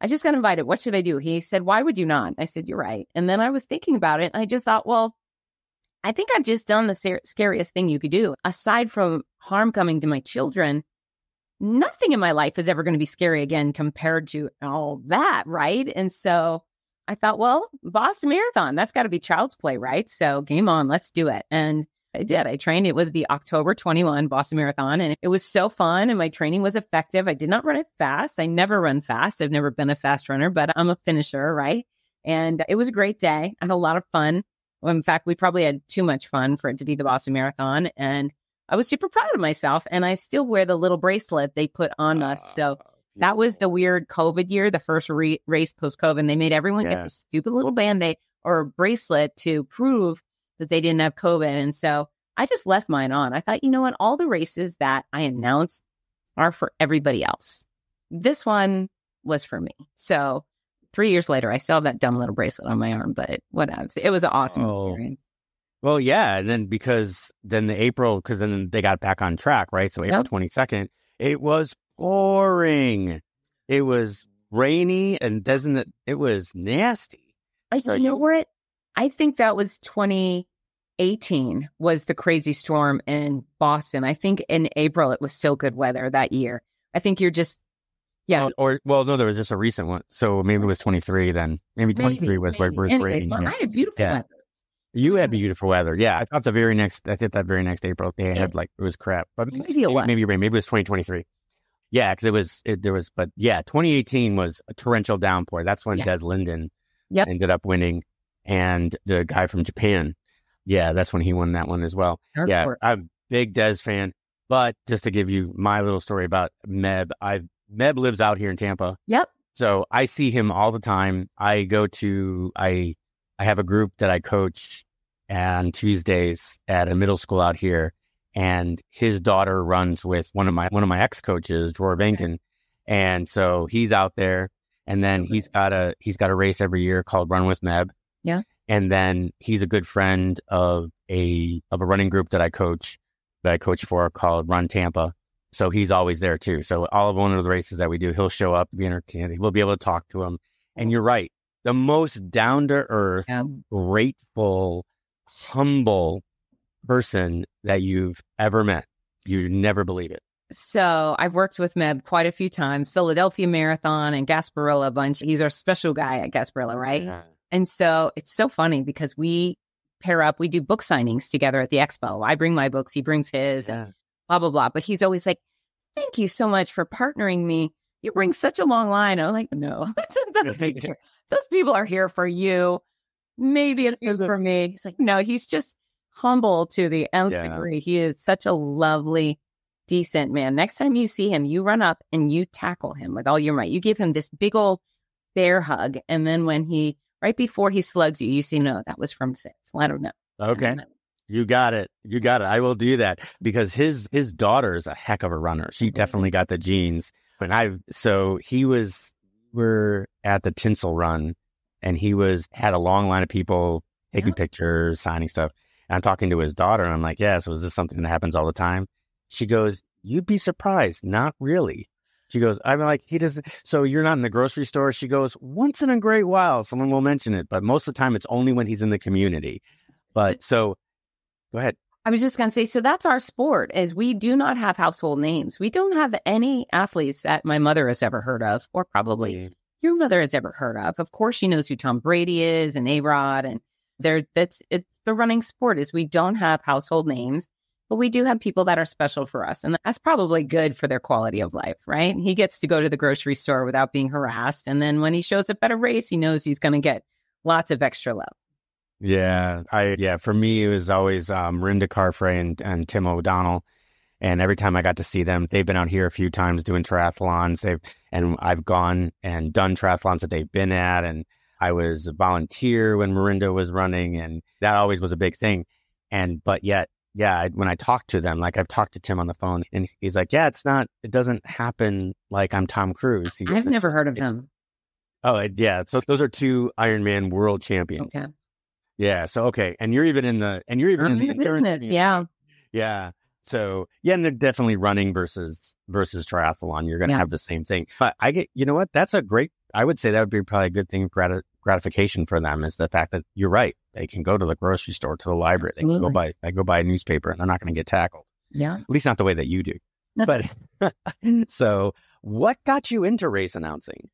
I just got invited. What should I do? He said, Why would you not? I said, You're right. And then I was thinking about it, and I just thought, Well, I think I've just done the ser- scariest thing you could do. Aside from harm coming to my children, nothing in my life is ever going to be scary again compared to all that. Right. And so I thought, well, Boston Marathon, that's got to be child's play, right? So game on, let's do it. And I did. I trained. It was the October 21 Boston Marathon and it was so fun and my training was effective. I did not run it fast. I never run fast. I've never been a fast runner, but I'm a finisher, right? And it was a great day. I had a lot of fun. In fact, we probably had too much fun for it to be the Boston Marathon. And I was super proud of myself. And I still wear the little bracelet they put on us. Ah, so that was the weird COVID year, the first re- race post COVID. And they made everyone get the stupid little band aid or bracelet to prove that they didn't have COVID. And so I just left mine on. I thought, you know what? All the races that I announce are for everybody else. This one was for me. So three years later, I still have that dumb little bracelet on my arm, but whatever. It was an awesome Oh. experience. Well, yeah. And then because then the April, because then they got back on track, right? So April Yep. 22nd, it was pouring. It was rainy and doesn't it, it was nasty. I, So you know what? I think that was 2018 was the crazy storm in Boston. I think in April it was still good weather that year. I think you're just, yeah. Or, or- well, no, there was just a recent one. So maybe it was 23 then. Maybe 23 was where it was Anyways, raining. well, yeah. I had beautiful Yeah. weather. You had mm-hmm. beautiful weather. Yeah. I thought the very next, I think that very next April, they had like, it was crap. But Maybe it maybe, was. maybe rain. Maybe it was 2023. Yeah. Cause it was, it, there was, but yeah, 2018 was a torrential downpour. That's when Yeah. Des Linden Yep. ended up winning. And the guy from Japan. Yeah. That's when he won that one as well. Dark yeah. I'm a big Des fan. But just to give you my little story about Meb, I Meb lives out here in Tampa. Yep. So I see him all the time. I go to I I have a group that I coach on Tuesdays at a middle school out here, and his daughter runs with one of my one of my ex coaches, Dror Benkin, and so he's out there. And then he's got a he's got a race every year called Run with Meb. Yeah. And then he's a good friend of a of a running group that I coach that I coach for called Run Tampa. So he's always there too. So all of one of the races that we do, he'll show up, be entertained. We'll be able to talk to him. And you're right. The most down to earth, Yeah. grateful, humble person that you've ever met. You never believe it. So I've worked with Meb quite a few times, Philadelphia Marathon and Gasparilla a bunch. He's our special guy at Gasparilla, right? And so it's so funny because we pair up, we do book signings together at the expo. I bring my books, he brings his, and Yeah. blah, blah, blah. But he's always like, Thank you so much for partnering me. You bring such a long line. I'm like, No, big deal. those people are here for you. Maybe a few for me. He's like, No, he's just humble to the nth Yeah. degree. He is such a lovely, decent man. Next time you see him, you run up and you tackle him with all your might. You give him this big old bear hug. And then when he, right before he slugs you, you say, No, that was from Fitz. I don't know. Okay. You got it. You got it. I will do that because his his daughter is a heck of a runner. She definitely got the genes. And I so he was we're at the tinsel run and he was had a long line of people taking Yeah. pictures, signing stuff. And I'm talking to his daughter and I'm like, Yeah, so is this something that happens all the time? She goes, You'd be surprised. Not really. She goes, I'm like, he doesn't. So you're not in the grocery store. She goes, once in a great while, someone will mention it, but most of the time it's only when he's in the community. But so go ahead. I was just going to say, so that's our sport is we do not have household names. We don't have any athletes that my mother has ever heard of, or probably your mother has ever heard of. Of course, she knows who Tom Brady is and A Rod, and there. That's it's the running sport is we don't have household names, but we do have people that are special for us, and that's probably good for their quality of life, right? He gets to go to the grocery store without being harassed, and then when he shows up at a race, he knows he's going to get lots of extra love. Yeah, I yeah. For me, it was always um, Rinda Carfrae and, and Tim O'Donnell, and every time I got to see them, they've been out here a few times doing triathlons. They've and I've gone and done triathlons that they've been at, and I was a volunteer when Mirinda was running, and that always was a big thing. And but yet, yeah, I, when I talk to them, like I've talked to Tim on the phone, and he's like, "Yeah, it's not. It doesn't happen like I'm Tom Cruise." He I've never heard of them. Oh, yeah. So those are two Ironman world champions. Okay. Yeah. So okay, and you're even in the and you're even in the business. Yeah. Yeah. So yeah, and they're definitely running versus versus triathlon. You're going to Yeah. have the same thing. But I get, you know what? That's a great. I would say that would be probably a good thing grati- gratification for them is the fact that you're right. They can go to the grocery store, to the library. They can go buy. They go buy a newspaper, and they're not going to get tackled. Yeah. At least not the way that you do. But so, what got you into race announcing?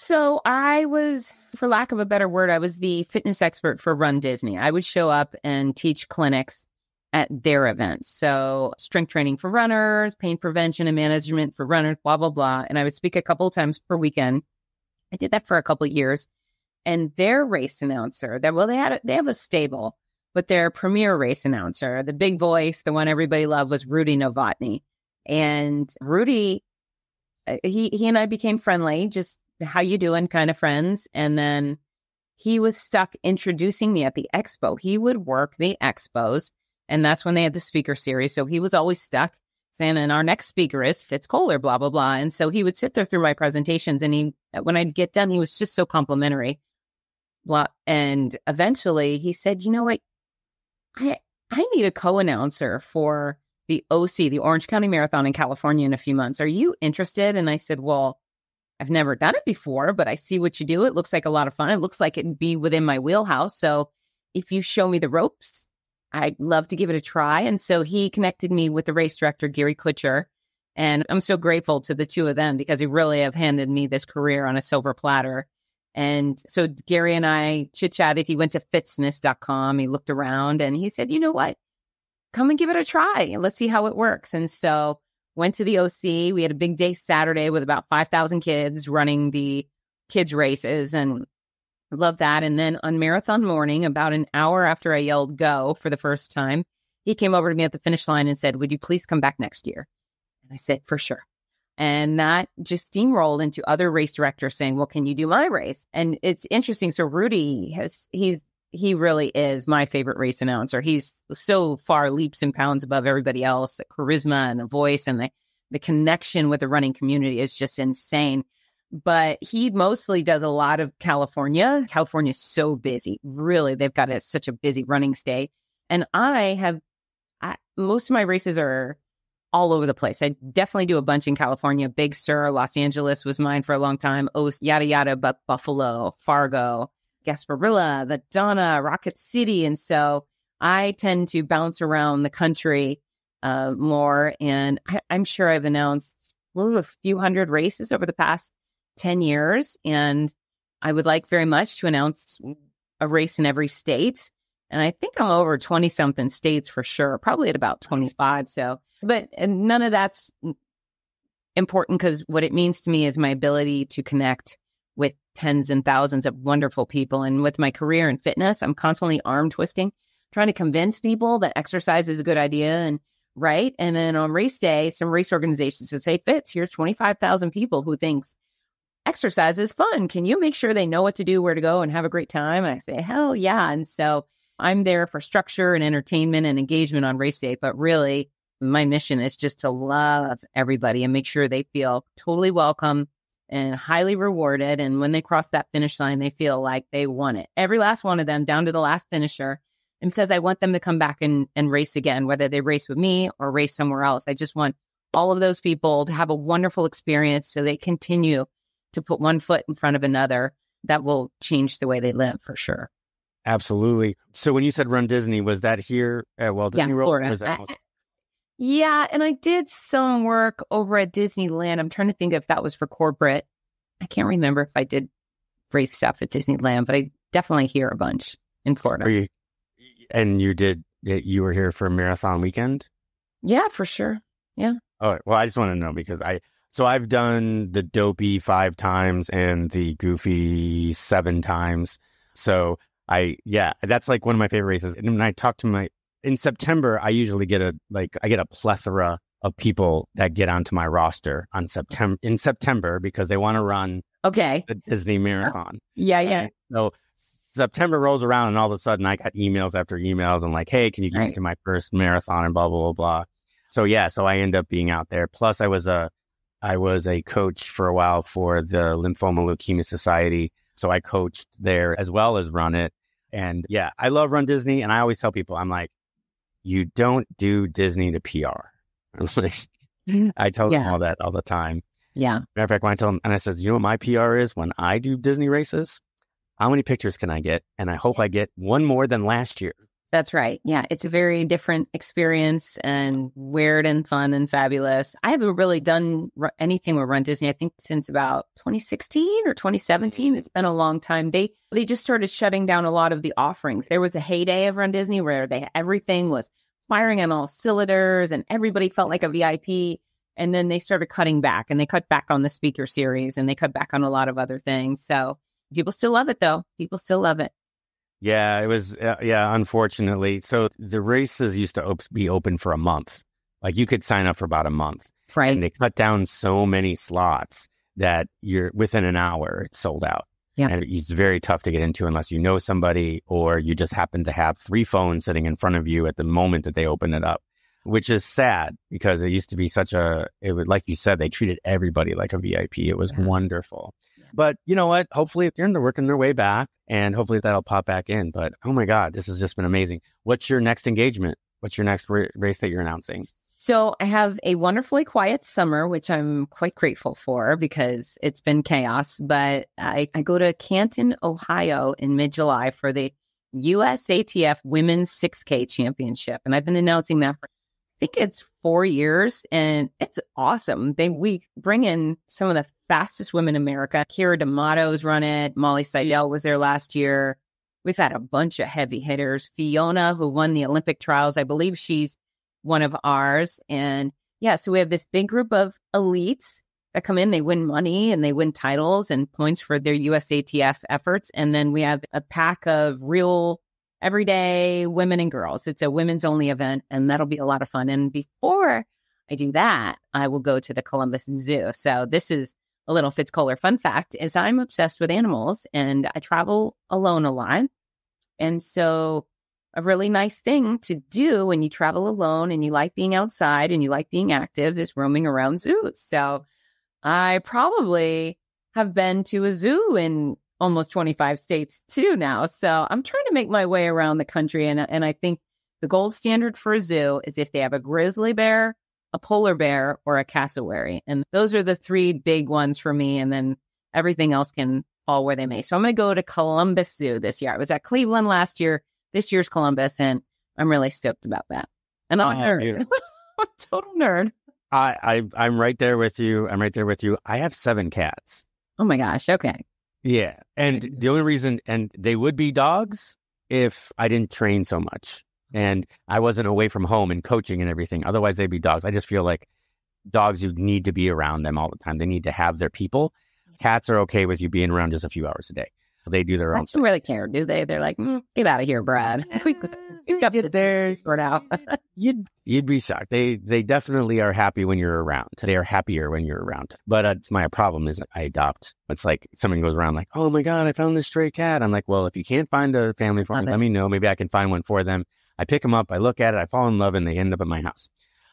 So I was, for lack of a better word, I was the fitness expert for Run Disney. I would show up and teach clinics at their events. So strength training for runners, pain prevention and management for runners, blah, blah, blah. And I would speak a couple times per weekend. I did that for a couple years. And their race announcer, that well, they had a, they have a stable, but their premier race announcer, the big voice, the one everybody loved, was Rudy Novotny. And Rudy, uh, he he and I became friendly, just how you doing kind of friends. And then he was stuck introducing me at the expo. He would work the expos, and that's when they had the speaker series. So he was always stuck saying, and our next speaker is Fitz Koehler, blah, blah, blah. And so he would sit there through my presentations and he when I'd get done, he was just so complimentary. Blah. And eventually he said, you know what? I I need a co-announcer for the OC, the Orange County Marathon in California in a few months. Are you interested? And I said, Well, I've never done it before, but I see what you do. It looks like a lot of fun. It looks like it'd be within my wheelhouse. So if you show me the ropes, I'd love to give it a try. And so he connected me with the race director, Gary Kutcher. And I'm so grateful to the two of them because they really have handed me this career on a silver platter. And so Gary and I chit chatted. He went to Fitzness.com. He looked around and he said, you know what? Come and give it a try. And let's see how it works. And so went to the OC. We had a big day Saturday with about 5,000 kids running the kids races and love that. And then on marathon morning, about an hour after I yelled go for the first time, he came over to me at the finish line and said, would you please come back next year? And I said, for sure. And that just steamrolled into other race directors saying, well, can you do my race? And it's interesting. So Rudy has, he's, he really is my favorite race announcer. He's so far leaps and pounds above everybody else. The charisma and the voice and the, the connection with the running community is just insane. But he mostly does a lot of California. California's so busy. Really, they've got a, such a busy running state. And I have, I, most of my races are all over the place. I definitely do a bunch in California. Big Sur, Los Angeles was mine for a long time. Oh, yada yada, but Buffalo, Fargo, Gasparilla, the Donna, Rocket City. And so I tend to bounce around the country uh, more. And I, I'm sure I've announced well, a few hundred races over the past 10 years. And I would like very much to announce a race in every state. And I think I'm over 20 something states for sure, probably at about 25. So, but and none of that's important because what it means to me is my ability to connect with tens and thousands of wonderful people. And with my career in fitness, I'm constantly arm twisting, trying to convince people that exercise is a good idea and right. And then on race day, some race organizations say, hey, Fitz, here's 25,000 people who thinks exercise is fun. Can you make sure they know what to do, where to go, and have a great time? And I say, hell yeah. And so I'm there for structure and entertainment and engagement on race day. But really, my mission is just to love everybody and make sure they feel totally welcome and highly rewarded. And when they cross that finish line, they feel like they won it. Every last one of them, down to the last finisher, and says, I want them to come back and, and race again, whether they race with me or race somewhere else. I just want all of those people to have a wonderful experience so they continue to put one foot in front of another that will change the way they live for sure. Absolutely. So when you said Run Disney, was that here at Walt Disney yeah, World? Florida. was that yeah, and I did some work over at Disneyland. I'm trying to think if that was for corporate. I can't remember if I did race stuff at Disneyland, but I definitely hear a bunch in Florida. You, and you did, you were here for Marathon Weekend? yeah, for sure. Yeah. Oh, well, I just want to know because I, so I've done the Dopey five times and the Goofy seven times. So I, yeah, that's like one of my favorite races. And when I talk to my, in September, I usually get a, like, I get a plethora of people that get onto my roster on September, in September because they want to run Okay. the Disney Marathon. Yeah, yeah. So September rolls around and all of a sudden I got emails after emails and like, hey, can you get me Nice. to my first marathon and blah, blah, blah, blah. So yeah, so I end up being out there. Plus I was a, I was a coach for a while for the Lymphoma Leukemia Society. So I coached there as well as run it. And yeah, I love Run Disney. And I always tell people, I'm like, you don't do Disney to PR. Mm. I tell Yeah. them all that all the time. Yeah. Matter of fact, when I tell them, and I says, you know what my PR is when I do Disney races? How many pictures can I get? And I hope I get one more than last year. That's right. Yeah, it's a very different experience and weird and fun and fabulous. I haven't really done ru- anything with Run Disney. I think since about 2016 or 2017. It's been a long time. They they just started shutting down a lot of the offerings. There was a heyday of Run Disney where they everything was firing on all cylinders and everybody felt like a VIP. And then they started cutting back and they cut back on the speaker series and they cut back on a lot of other things. So people still love it though. People still love it. Yeah, it was. Uh, yeah, unfortunately. So the races used to op- be open for a month. Like you could sign up for about a month, Right. and they cut down so many slots that you're within an hour it's sold out. Yeah. and it's very tough to get into unless you know somebody or you just happen to have three phones sitting in front of you at the moment that they open it up, which is sad because it used to be such a. It was like you said, they treated everybody like a VIP. It was Yeah. wonderful. But you know what? Hopefully they're working their way back and hopefully that'll pop back in. But oh my God, this has just been amazing. What's your next engagement? What's your next ra- race that you're announcing? So I have a wonderfully quiet summer, which I'm quite grateful for because it's been chaos. But I, I go to Canton, Ohio in mid July for the USATF Women's 6K Championship. And I've been announcing that for, I think it's four years and it's awesome. They, we bring in some of the fastest women in America. Keira D'Amato's run it. Molly Seidel was there last year. We've had a bunch of heavy hitters. Fiona, who won the Olympic trials, I believe she's one of ours. And yeah, so we have this big group of elites that come in, they win money and they win titles and points for their USATF efforts. And then we have a pack of real everyday women and girls. It's a women's only event and that'll be a lot of fun. And before I do that, I will go to the Columbus Zoo. So this is a little Fitz Koehler fun fact is I'm obsessed with animals and I travel alone a lot. And so a really nice thing to do when you travel alone and you like being outside and you like being active is roaming around zoos. So I probably have been to a zoo in almost 25 states too now. So I'm trying to make my way around the country. And, and I think the gold standard for a zoo is if they have a grizzly bear, a polar bear, or a cassowary. And those are the three big ones for me. And then everything else can fall where they may. So I'm going to go to Columbus Zoo this year. I was at Cleveland last year. This year's Columbus, and I'm really stoked about that. And I'm a Oh, nerd. I'm a total nerd. I, I I'm right there with you. I'm right there with you. I have seven cats. Oh my gosh. Okay. Yeah, and the only reason, and they would be dogs if I didn't train so much and I wasn't away from home and coaching and everything. Otherwise, they'd be dogs. I just feel like dogs, you need to be around them all the time. They need to have their people. Cats are okay with you being around just a few hours a day. They do their own Cats don't really care, do they? They're like, mm, get out of here, Brad. We, we've got Get there. sort out. You'd you'd be shocked. They they definitely are happy when you're around. They are happier when you're around. But uh, my problem is I adopt. It's like someone goes around like, oh my god, I found this stray cat. I'm like, well, if you can't find a family for Love it. let me know. Maybe I can find one for them. I pick them up. I look at it. I fall in love, and they end up at my house.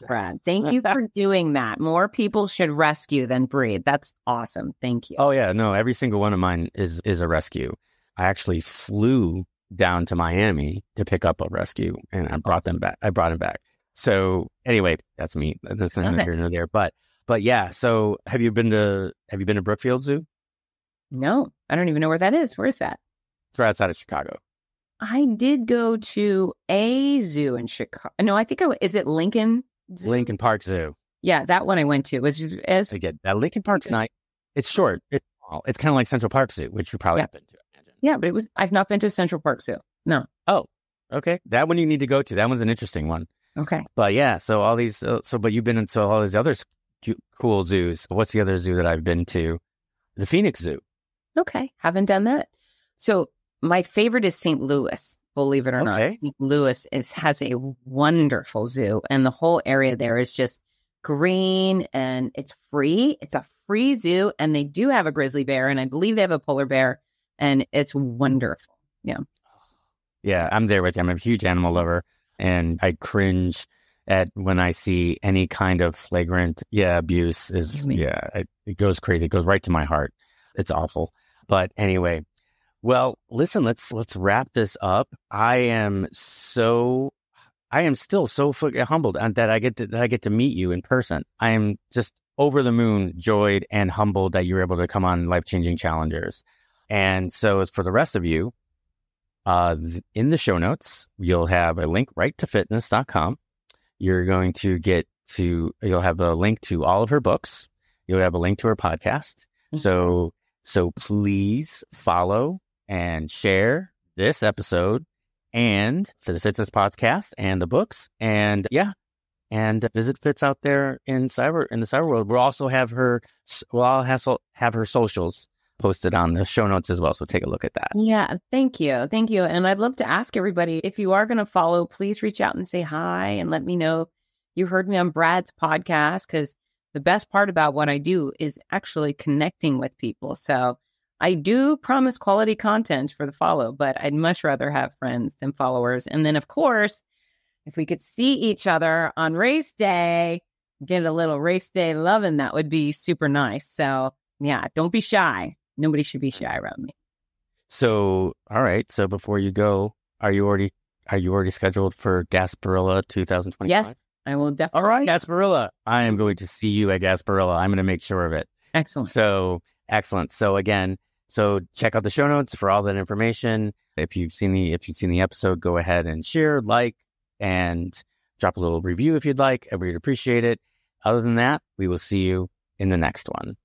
Brad, thank you for doing that. More people should rescue than breed. That's awesome. Thank you. Oh yeah, no, every single one of mine is is a rescue. I actually flew down to Miami to pick up a rescue, and I brought them back. I brought him back. So anyway, that's me. That's neither Okay. here nor there. But but yeah. So have you been to have you been to Brookfield Zoo? No, I don't even know where that is. Where is that? It's right outside of Chicago. I did go to a zoo in Chicago. No, I think I, is it Lincoln? Zoo? Lincoln Park Zoo. Yeah, that one I went to was as Again, that Lincoln Park's nice. It's short. It's small. It's kind of like Central Park Zoo, which you probably Yeah. have been to. Imagine. yeah, but it was. I've not been to Central Park Zoo. No. Oh, okay, that one you need to go to. That one's an interesting one. Okay. But yeah, so all these, uh, so but you've been into all these other cool zoos. What's the other zoo that I've been to? The Phoenix Zoo. Okay. Haven't done that. So my favorite is St. Louis. Believe it or not, Okay. St. Louis is has a wonderful zoo, and the whole area there is just green and it's free. It's a free zoo, and they do have a grizzly bear, and I believe they have a polar bear, and it's wonderful. Yeah. Yeah, I'm there with you. I'm a huge animal lover, and I cringe at when I see any kind of flagrant, yeah, abuse is, yeah, it, it goes crazy. It goes right to my heart. It's awful. But anyway, well, listen, let's let's wrap this up. I am so I am still so humbled that I get to that I get to meet you in person. I am just over the moon, joyed and humbled that you were able to come on Life Changing Challengers. And so, for the rest of you, uh, in the show notes, you'll have a link right to Fitzness.com. You're going to get to, you'll have a link to all of her books. You'll have a link to her podcast. Mm-hmm. So, so please follow and share this episode and for the Fitzness podcast and the books. And yeah, and visit Fitz out there in cyber in the cyber world. We'll also have her. We'll all have, have her socials posted on the show notes as well. So take a look at that. Yeah, thank you. Thank you. And I'd love to ask everybody if you are going to follow, please reach out and say hi and let me know you heard me on Brad's podcast because the best part about what I do is actually connecting with people. So I do promise quality content for the follow, but I'd much rather have friends than followers. And then, of course, if we could see each other on race day, get a little race day loving, that would be super nice. So, yeah, don't be shy. Nobody should be shy around me. So, all right. So before you go, are you already are you already scheduled for Gasparilla 2025? Yes, I will definitely. All right, Gasparilla. I am going to see you at Gasparilla. I'm going to make sure of it. Excellent. So excellent. So again, so check out the show notes for all that information. If you've seen the if you've seen the episode, go ahead and share, like, and drop a little review if you'd like. I would appreciate it. Other than that, we will see you in the next one.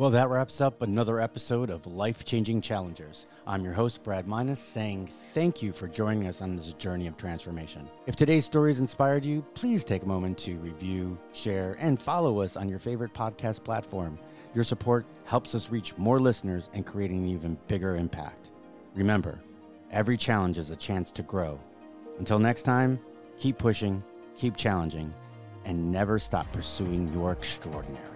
Well, that wraps up another episode of Life Changing Challengers. I'm your host, Brad Minus, saying thank you for joining us on this journey of transformation. If today's stories inspired you, please take a moment to review, share, and follow us on your favorite podcast platform. Your support helps us reach more listeners and create an even bigger impact. Remember, every challenge is a chance to grow. Until next time, keep pushing, keep challenging, and never stop pursuing your extraordinary.